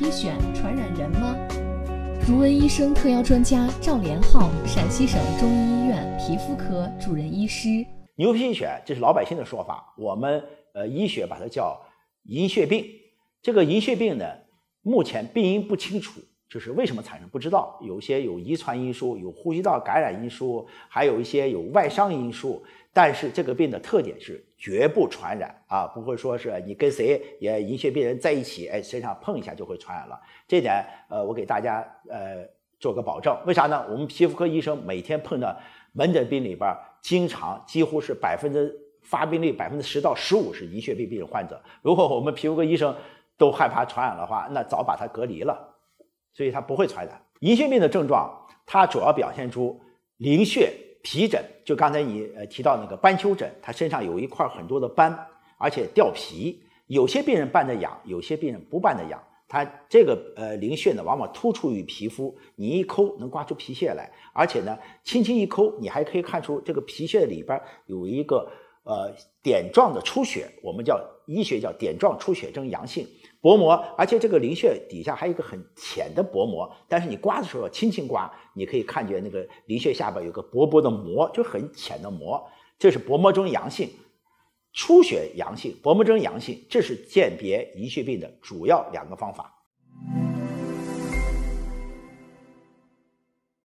皮癣传染人吗？如闻医生特邀专家赵连浩，陕西省中医医院皮肤科主任医师。牛皮癣这是老百姓的说法，我们呃医学把它叫银屑病。这个银屑病呢，目前病因不清楚，就是为什么产生不知道。有些有遗传因素，有呼吸道感染因素，还有一些有外伤因素。但是这个病的特点是绝不传染啊，不会说是你跟谁也银屑病人在一起，哎，身上碰一下就会传染了。这点呃，我给大家呃做个保证。为啥呢？我们皮肤科医生每天碰到门诊病里边，经常几乎是百分之发病率百分之十到十五是银屑病病人患者。如果我们皮肤科医生都害怕传染的话，那早把他隔离了，所以它不会传染。银屑病的症状，它主要表现出淋血。皮疹就刚才你呃提到那个斑丘疹，它身上有一块很多的斑，而且掉皮。有些病人伴着痒，有些病人不伴着痒。它这个呃鳞屑呢，往往突出于皮肤，你一抠能刮出皮屑来，而且呢，轻轻一抠，你还可以看出这个皮屑里边有一个呃点状的出血，我们叫医学叫点状出血征阳性。薄膜，而且这个鳞屑底下还有一个很浅的薄膜，但是你刮的时候要轻轻刮，你可以看见那个鳞屑下边有个薄薄的膜，就很浅的膜，这是薄膜征阳性，出血阳性，薄膜征阳性，这是鉴别银屑病的主要两个方法。